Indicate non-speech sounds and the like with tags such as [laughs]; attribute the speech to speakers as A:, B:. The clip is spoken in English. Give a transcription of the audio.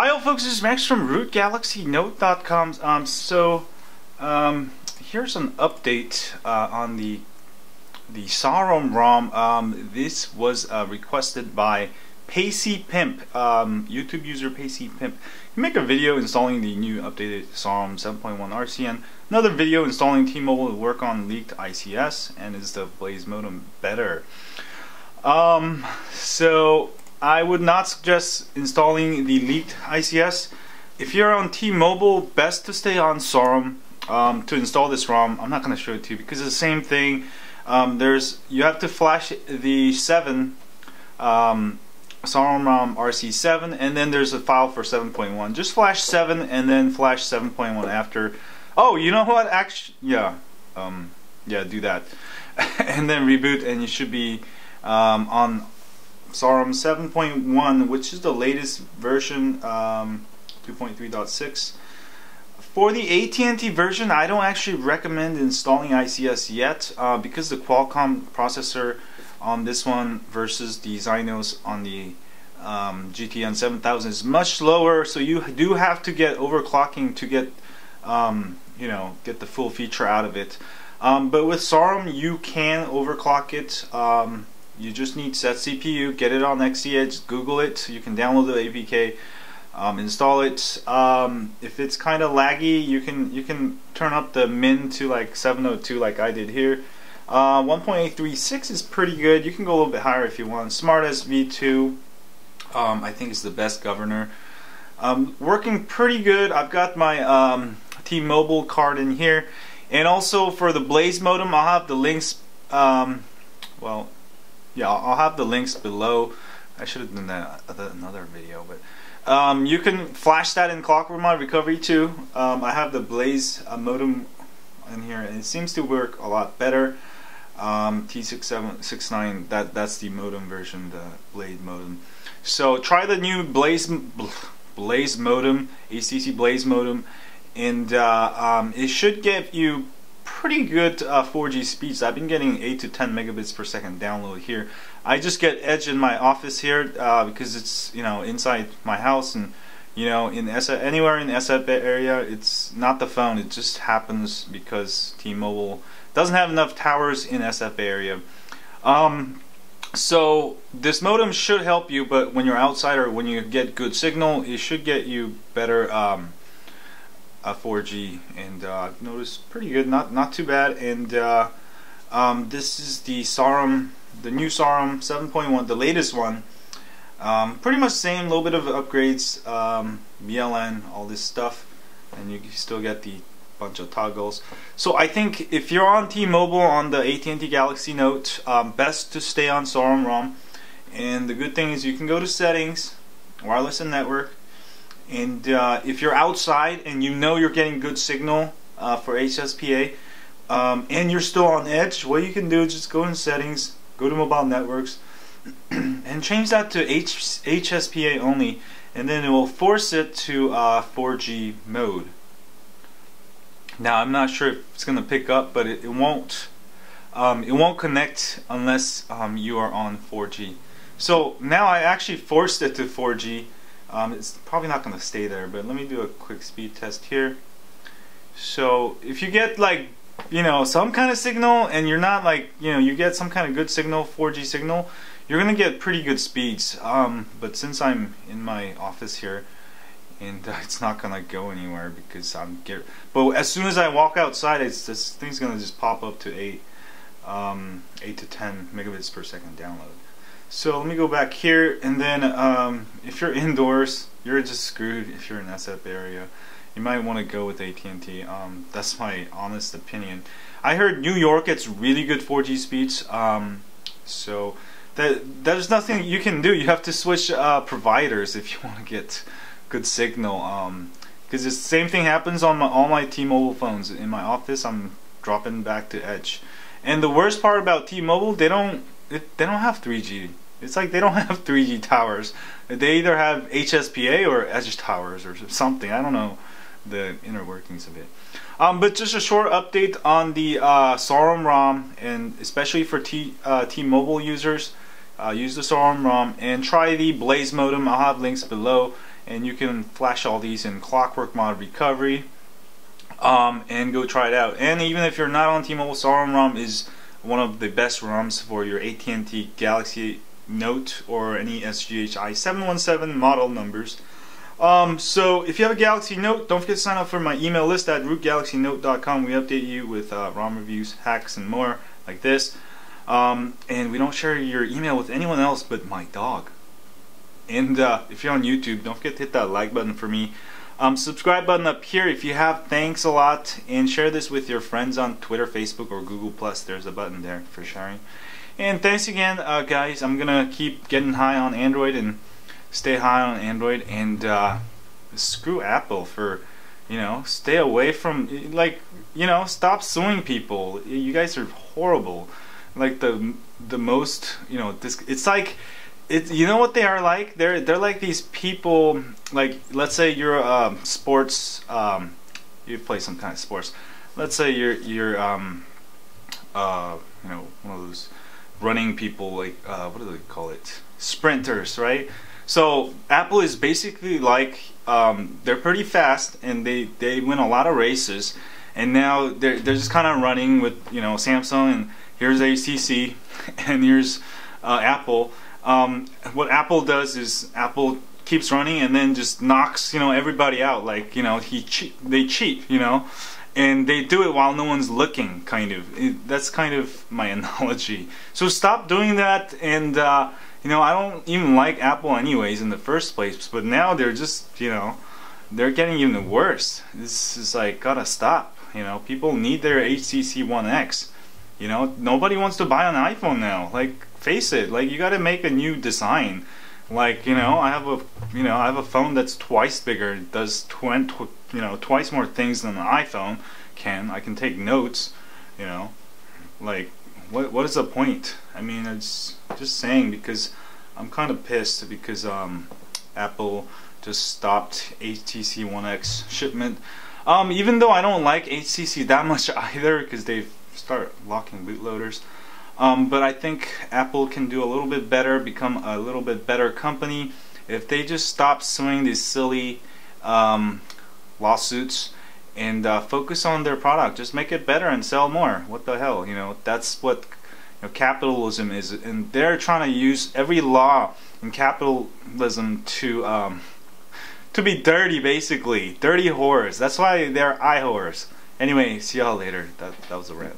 A: Hi all folks, this is Max from RootGalaxyNote.com. Um, so, um, here's an update uh, on the the Saurom ROM. Um, this was uh, requested by Pacey Pimp, um, YouTube user Pacey Pimp. He make a video installing the new updated Saurom 7.1 RCN. Another video installing T-Mobile to work on leaked ICS and is the Blaze modem better? Um, so I would not suggest installing the leaked ICS. If you're on T-Mobile, best to stay on Saurom um, to install this ROM. I'm not going to show it to you because it's the same thing. Um, there's you have to flash the 7 um, Saurom ROM RC7 and then there's a file for 7.1. Just flash 7 and then flash 7.1 after. Oh, you know what? Actually, yeah, um, yeah, do that, [laughs] and then reboot, and you should be um, on Saurom 7.1, which is the latest version, um, 2.3.6. For the AT&T version, I don't actually recommend installing ICS yet uh, because the Qualcomm processor on this one versus the Exynos on the um, GT-N7000 is much slower, so you do have to get overclocking to get um, you know get the full feature out of it. Um, but with Saurom, you can overclock it. You just need SetCPU, get it on XDA, Google it. You can download the APK, um, install it. Um, if it's kind of laggy, you can you can turn up the min to like 702, like I did here. Uh, 1.836 is pretty good. You can go a little bit higher if you want. Smartass V2, um, I think is the best governor. Um, working pretty good. I've got my um, T-Mobile card in here, and also for the Blaze modem, I'll have the links. Um, well, yeah, I'll have the links below. I should have done that another video, but um, you can flash that in Clockwork Mod Recovery too. Um, I have the Blaze uh, modem in here, and it seems to work a lot better. Um, T6769, that that's the modem version, the Blade modem. So try the new Blaze Blaze modem, ACC Blaze modem, and uh, um, it should give you pretty good uh, 4G speeds. I've been getting 8 to 10 megabits per second download here. I just get Edge in my office here uh, because it's you know inside my house and you know in SF, anywhere in SF area it's not the phone. It just happens because T-Mobile doesn't have enough towers in SF area. Um, so this modem should help you, but when you're outside or when you get good signal, it should get you better. Um, uh, 4G, and uh, notice pretty good, not not too bad. And uh, um, this is the Saurom, the new Saurom 7.1, the latest one. Um, pretty much same, little bit of upgrades, um, BLN, all this stuff, and you still get the bunch of toggles. So I think if you're on T-Mobile on the AT&T Galaxy Note, um, best to stay on Saurom ROM. And the good thing is you can go to settings, wireless and network, and uh, if you're outside and you know you're getting good signal uh, for HSPA, um, and you're still on edge, what you can do is just go in settings, go to mobile networks, [clears throat] and change that to H HSPA only, and then it will force it to uh, 4G mode. Now I'm not sure if it's going to pick up, but it, it won't. Um, it won't connect unless um, you are on 4G. So now I actually forced it to 4G um, it's probably not going to stay there, but let me do a quick speed test here. So if you get like, you know, some kind of signal and you're not like, you know, you get some kind of good signal, 4G signal, you're going to get pretty good speeds. Um, but since I'm in my office here, and uh, [laughs] it's not gonna go anywhere because I'm get. But as soon as I walk outside, it's this thing's gonna just pop up to eight, um, eight to ten megabits per second download. So let me go back here and then um, if you're indoors you're just screwed if you're in SF area. You might want to go with AT&T um, that's my honest opinion. I heard New York gets really good 4G speeds um, so that there's nothing you can do. You have to switch uh, providers if you [laughs] want to get good signal because um, the same thing happens on my, all my T-Mobile phones. In my office I'm dropping back to Edge. And the worst part about T-Mobile they don't it, they don't have 3G. It's like they don't [laughs] have 3G towers. They either have HSPA or Edge towers or something. I don't know the inner workings of it. Um, but just a short update on the uh, Saurom ROM, and especially for T uh, T-Mobile users, uh, use the Saurom ROM and try the Blaze modem. I'll have links below. and you can flash all these in Clockwork Mod Recovery um, and go try it out. And even if you're not on T-Mobile, Saurom ROM is one of the best ROMs for your AT&T Galaxy Note or any SGH i717 model numbers. Um, so if you have a Galaxy Note, don't forget to sign up for my email list at rootgalaxynote.com. We update you with uh, ROM reviews, hacks, and more like this. Um, and we don't share your email with anyone else but my dog. And uh, if you're on YouTube, don't forget to hit that like button for me. Um, subscribe button up here if you have. Thanks a lot. And share this with your friends on Twitter, Facebook, or Google+. Plus. There's a button there for sharing. And thanks again, uh, guys. I'm going to keep getting high on Android and stay high on Android. And uh, screw Apple for, you know, stay away from, like, you know, stop suing people. You guys are horrible. Like the the most, you know, this, it's like it's you know what they are like? They're they're like these people like let's say you're um, sports um, you play some kind of sports. Let's say you're you're um, uh, you know one of those running people like uh, what do they call it? Sprinters right? So Apple is basically like um, they're pretty fast and they they win a lot of races. And now they're they're just kind of running with you know Samsung and here's HTC [laughs] and here's uh, Apple um, what Apple does is Apple keeps running and then just knocks you know everybody out. Like you know he che they cheat you know? And they do it while no one's looking kind of. It, that's kind of my [laughs] analogy. So stop doing that and uh, you know I don't even like Apple anyways in the first place but now they're just you know they're getting even worse. This is like gotta stop. You know people need their HTC One X you know nobody wants to buy an iPhone now like face it, like you got to make a new design. Like you know, I have a you know I have a phone that's twice bigger, does twen tw you know twice more things than an iPhone can. I can take notes, you know, like what what is the point? I mean, it's just saying because I'm kind of pissed because um, Apple just stopped HTC One X shipment. Um, even though I don't like HTC that much [laughs] either because they start locking bootloaders. Um, but I think Apple can do a little bit better, become a little bit better company if they just stop suing these silly um, lawsuits and uh, focus on their product. Just make it better and sell more. What the hell? You know, that's what you know, capitalism is, and they're trying to use every law in capitalism to um, to be dirty, basically, dirty whores. That's why they're eye whores. Anyway, see y'all later. That that was a rant.